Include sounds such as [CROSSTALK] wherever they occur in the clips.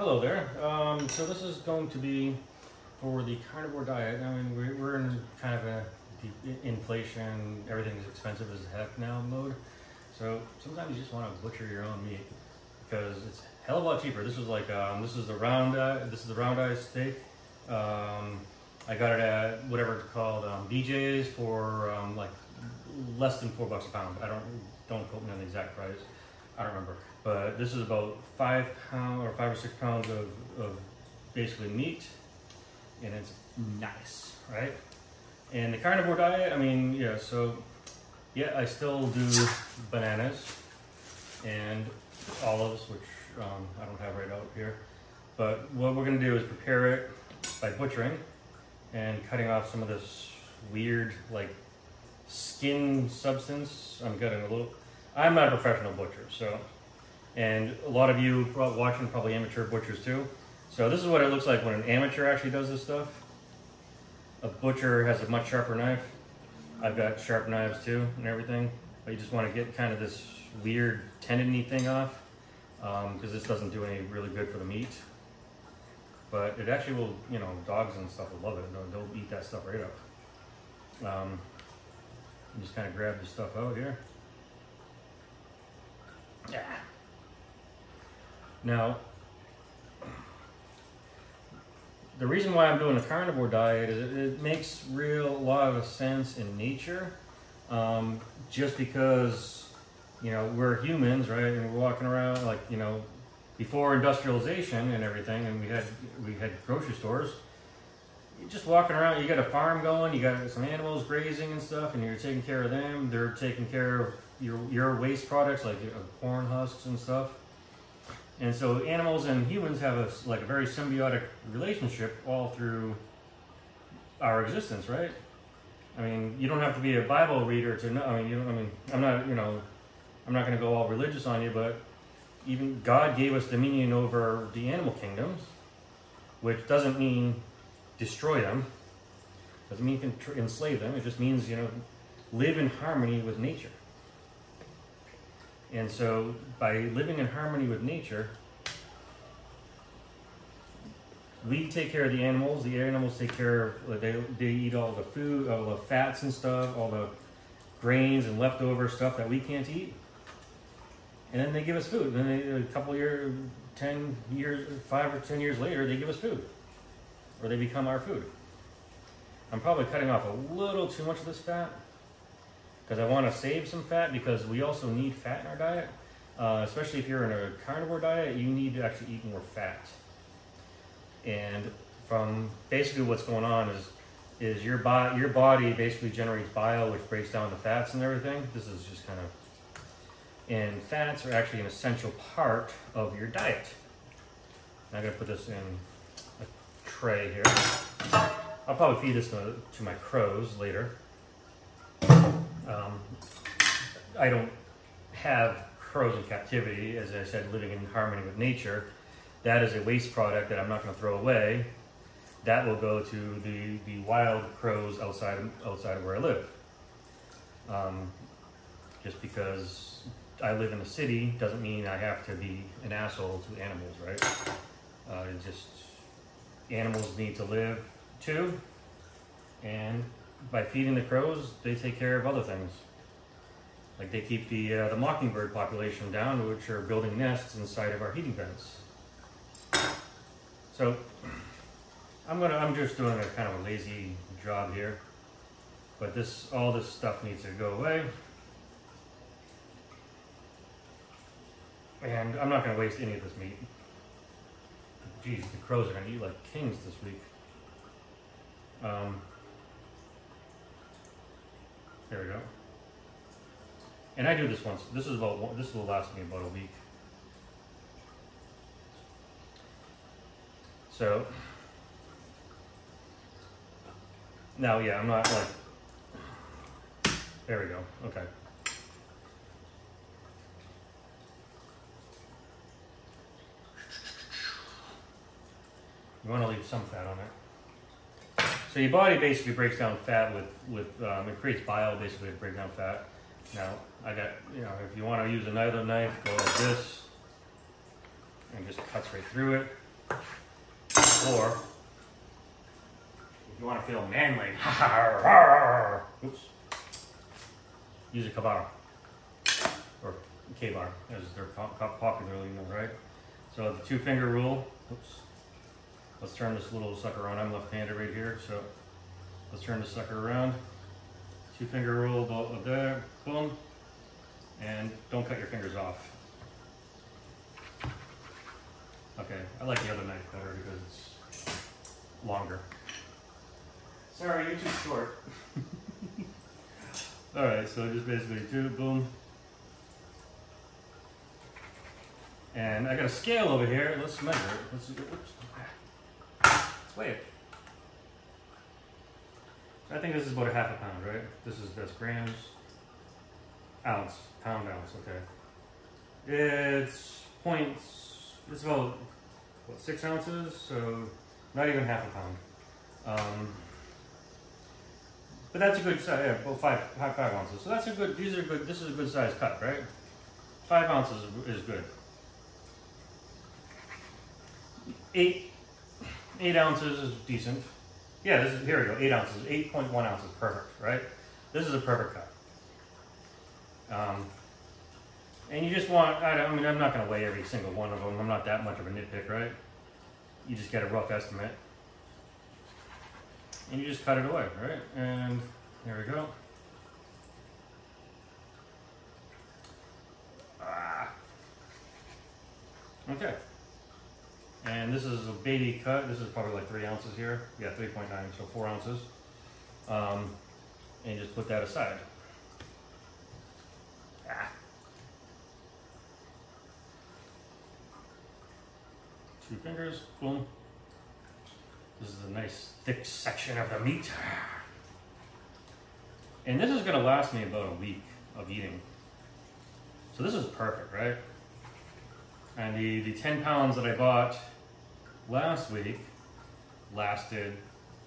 hello there. Um, so this is going to be for the carnivore diet. I mean, we're, we're in kind of a inflation, everything's expensive as heck now mode. So sometimes you just want to butcher your own meat because it's hell of a lot cheaper. This was like, um, this is the round this is the round eye steak. Um, I got it at whatever it's called, um, BJ's for um, like less than four bucks a pound. I don't, don't quote me on the exact price. I don't remember. But this is about five pound or five or six pounds of, of basically meat, and it's nice, right? And the carnivore diet, I mean, yeah, so yeah, I still do bananas and olives, which um, I don't have right out here. But what we're gonna do is prepare it by butchering and cutting off some of this weird, like, skin substance. I'm getting a little, I'm not a professional butcher, so, and a lot of you watching probably amateur butchers too. So this is what it looks like when an amateur actually does this stuff. A butcher has a much sharper knife. I've got sharp knives too and everything, but you just want to get kind of this weird tendony thing off because um, this doesn't do any really good for the meat. But it actually will, you know, dogs and stuff will love it. They'll, they'll eat that stuff right up. Um, just kind of grab the stuff out here. Yeah. Now, the reason why I'm doing a carnivore diet is it, it makes real a lot of sense in nature. Um, just because, you know, we're humans, right? And we're walking around like, you know, before industrialization and everything, and we had we had grocery stores. You're just walking around, you got a farm going, you got some animals grazing and stuff, and you're taking care of them. They're taking care of your your waste products like uh, corn husks and stuff. And so animals and humans have a, like a very symbiotic relationship all through our existence, right? I mean, you don't have to be a Bible reader to know. I mean, you, I mean, I'm not, you know, I'm not going to go all religious on you, but even God gave us dominion over the animal kingdoms, which doesn't mean destroy them, doesn't mean enslave them. It just means, you know, live in harmony with nature. And so by living in harmony with nature, we take care of the animals, the animals take care of, they, they eat all the food, all the fats and stuff, all the grains and leftover stuff that we can't eat. And then they give us food. And then they, a couple years, 10 years, five or 10 years later, they give us food. Or they become our food. I'm probably cutting off a little too much of this fat because I want to save some fat because we also need fat in our diet. Uh, especially if you're in a carnivore diet, you need to actually eat more fat. And from basically what's going on is is your body your body basically generates bile which breaks down the fats and everything. This is just kind of and fats are actually an essential part of your diet. I'm gonna put this in a tray here. I'll probably feed this to, to my crows later. Um, I don't have crows in captivity, as I said, living in harmony with nature. That is a waste product that I'm not going to throw away. That will go to the, the wild crows outside of, outside of where I live. Um, just because I live in a city doesn't mean I have to be an asshole to animals, right? Uh, just animals need to live too, and by feeding the crows, they take care of other things. Like they keep the uh, the mockingbird population down, which are building nests inside of our heating vents. So I'm gonna I'm just doing a kind of a lazy job here, but this all this stuff needs to go away. And I'm not gonna waste any of this meat. Jeez, the crows are gonna eat like kings this week. Um, there we go. And I do this once. This is about this will last me about a week. So now, yeah, I'm not like. There we go. Okay. You want to leave some fat on it. So your body basically breaks down fat with, with um, it creates bile basically to break down fat. Now, I got, you know, if you want to use another knife, go like this, and just cuts right through it. Or if you want to feel manly, [LAUGHS] oops, use a Ka-Bar or K-bar, as they're popularly known, right? So the two finger rule, oops. Let's turn this little sucker on. I'm left-handed right here, so let's turn the sucker around. Two finger rule, uh, go there, boom, and don't cut your fingers off. Okay, I like the other knife better because it's longer. Sorry, you're too short. [LAUGHS] [LAUGHS] All right, so just basically do boom. And I got a scale over here. Let's measure it. Let's, oops. Let's weigh it. I think this is about a half a pound, right? This is that's grams, ounce, pound ounce. Okay. It's points. It's about what six ounces, so not even half a pound. Um, but that's a good size, yeah, well, five, five, five ounces. So that's a good, these are good, this is a good size cut, right? Five ounces is good. Eight, eight ounces is decent. Yeah, this is, here we go, eight ounces, 8.1 ounces, perfect, right? This is a perfect cut. Um, and you just want, I, I mean, I'm not going to weigh every single one of them. I'm not that much of a nitpick, right? You just get a rough estimate and you just cut it away, right? And there we go. Ah. Okay. And this is a baby cut. This is probably like three ounces here. Yeah, 3.9, so four ounces. Um, and just put that aside. Ah. Two fingers, boom. This is a nice thick section of the meat. And this is gonna last me about a week of eating. So this is perfect, right? And the, the 10 pounds that I bought last week lasted,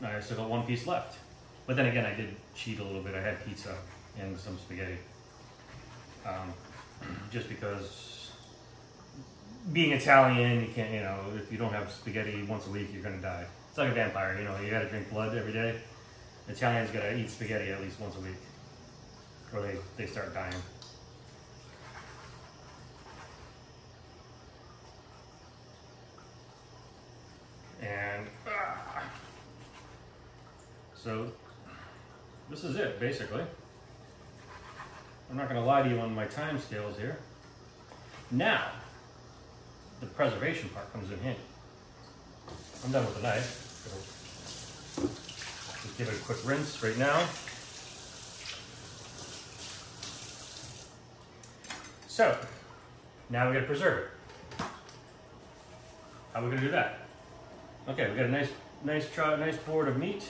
I still got one piece left. But then again, I did cheat a little bit. I had pizza and some spaghetti. Um, just because being Italian, you can't, you know, if you don't have spaghetti once a week, you're gonna die. It's like a vampire, you know, you gotta drink blood every day. Italians gotta eat spaghetti at least once a week, or they, they start dying. And, uh, so, this is it, basically. I'm not gonna lie to you on my time scales here. Now, the preservation part comes in handy. I'm done with the knife. Just give it a quick rinse right now. So, now we gotta preserve it. How are we gonna do that? Okay, we got a nice, nice, nice board of meat.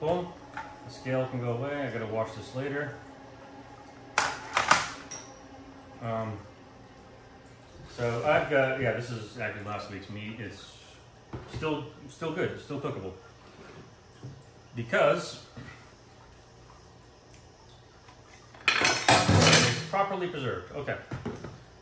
Boom. The scale can go away. I gotta wash this later. Um, so I've got, yeah, this is actually last week's meat. It's still, still good, still cookable because it's properly preserved. Okay.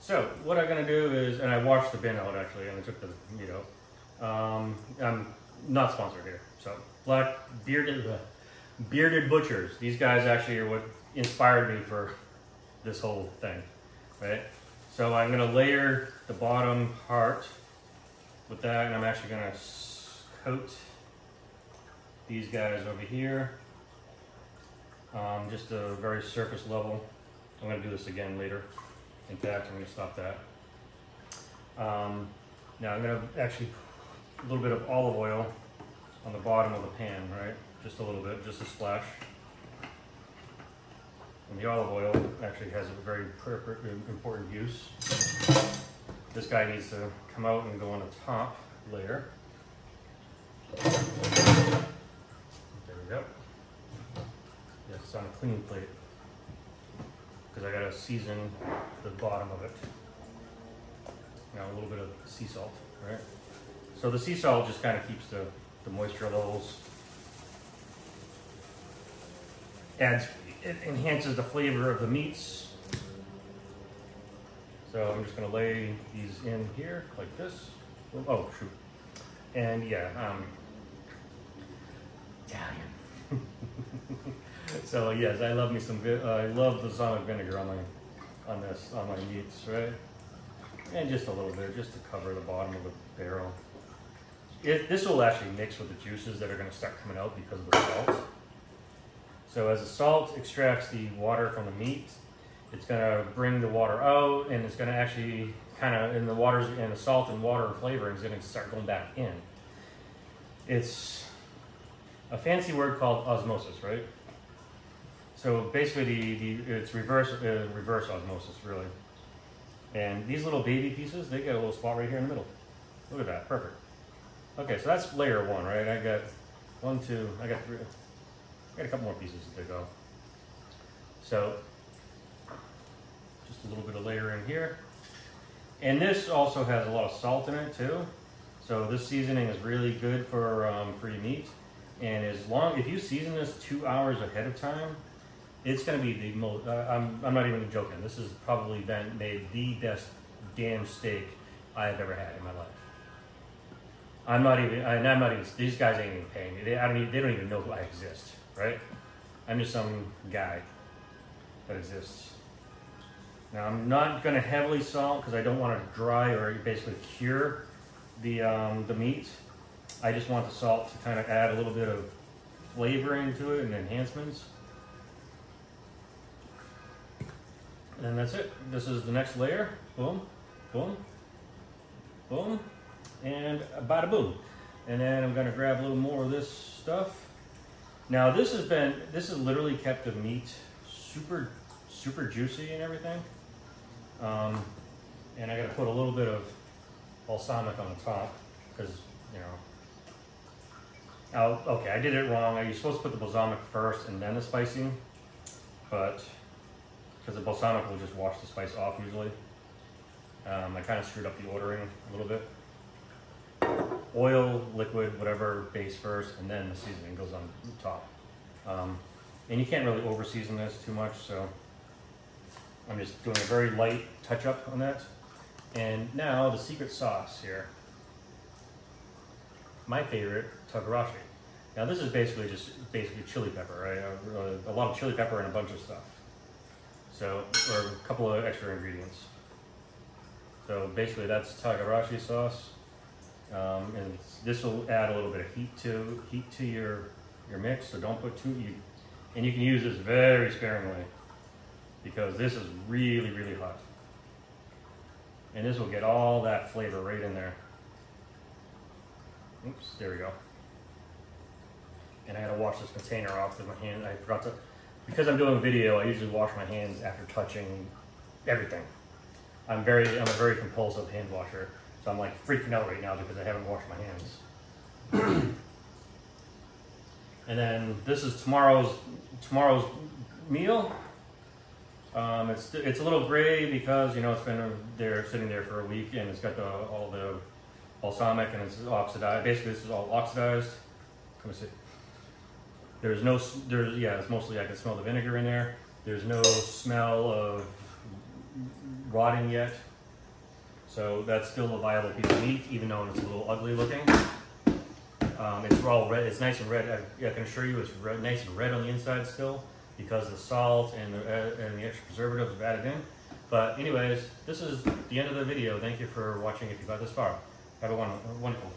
So what I'm gonna do is, and I washed the bin out actually, and I took the meat out. Um, I'm not sponsored here. So black bearded [LAUGHS] bearded butchers. These guys actually are what inspired me for this whole thing, right? So I'm gonna layer the bottom part with that, and I'm actually gonna coat these guys over here. Um, just a very surface level. I'm gonna do this again later. In fact, I'm gonna stop that. Um, now I'm gonna actually a little bit of olive oil on the bottom of the pan, right? Just a little bit, just a splash. And the olive oil actually has a very important use. This guy needs to come out and go on the top layer. There we go. Yes, it's on a clean plate. Because I gotta season the bottom of it. Now a little bit of sea salt, right? So the sea salt just kind of keeps the, the moisture levels. Adds, it enhances the flavor of the meats. So I'm just gonna lay these in here like this. Oh, shoot. And yeah, um, Italian. [LAUGHS] so yes, I love me some. Uh, I love the balsamic vinegar on my on this on my meats, right? And just a little bit, just to cover the bottom of the barrel. It, this will actually mix with the juices that are going to start coming out because of the salt. So as the salt extracts the water from the meat, it's going to bring the water out, and it's going to actually kind of in the waters and the salt and water flavoring is going to start going back in. It's a fancy word called osmosis, right? So basically, the, the it's reverse uh, reverse osmosis, really. And these little baby pieces, they get a little spot right here in the middle. Look at that, perfect. Okay, so that's layer one, right? I got one, two, I got three, I got a couple more pieces to go. So, just a little bit of layering here. And this also has a lot of salt in it too. So this seasoning is really good for, um, for your meat. And as long, if you season this two hours ahead of time, it's going to be the most. Uh, I'm, I'm not even joking. This has probably been made the best damn steak I've ever had in my life. I'm not even. I, I'm not even. These guys ain't even paying me. They, I don't. Even, they don't even know who I exist, right? I'm just some guy that exists. Now I'm not to heavily salt because I don't want to dry or basically cure the um, the meat. I just want the salt to kind of add a little bit of flavoring to it and enhancements. And that's it. This is the next layer. Boom, boom, boom, and bada boom. And then I'm gonna grab a little more of this stuff. Now this has been, this has literally kept the meat super, super juicy and everything. Um, and I gotta put a little bit of balsamic on the top because, you know, Oh, okay, I did it wrong. You're supposed to put the balsamic first and then the spicing, but because the balsamic will just wash the spice off usually. Um, I kind of screwed up the ordering a little bit. Oil, liquid, whatever, base first, and then the seasoning goes on top. Um, and you can't really over season this too much, so I'm just doing a very light touch up on that. And now the secret sauce here. My favorite, Togarashi. Now this is basically just basically chili pepper, right? A, a, lot of chili pepper and a bunch of stuff. So, or a couple of extra ingredients. So basically that's Togarashi sauce. Um, and this will add a little bit of heat to heat to your your mix. So don't put too you, and you can use this very sparingly because this is really really hot. And this will get all that flavor right in there. Oops, there we go. And I had to wash this container off with my hand. I forgot to, because I'm doing a video, I usually wash my hands after touching everything. I'm very, I'm a very compulsive hand washer. So I'm like freaking out right now because I haven't washed my hands. [CLEARS THROAT] and then this is tomorrow's, tomorrow's meal. Um, it's, it's a little gray because, you know, it's been there sitting there for a week and it's got the, all the balsamic and it's oxidized. Basically, this is all oxidized. Come see. There's no, there's, yeah, it's mostly, I can smell the vinegar in there. There's no smell of rotting yet. So that's still a viable piece of meat, even though it's a little ugly looking. Um, it's all red, it's nice and red. I, I can assure you it's red, nice and red on the inside still because the salt and the, uh, and the extra preservatives have added in. But anyways, this is the end of the video. Thank you for watching if you got this far. Have a wonderful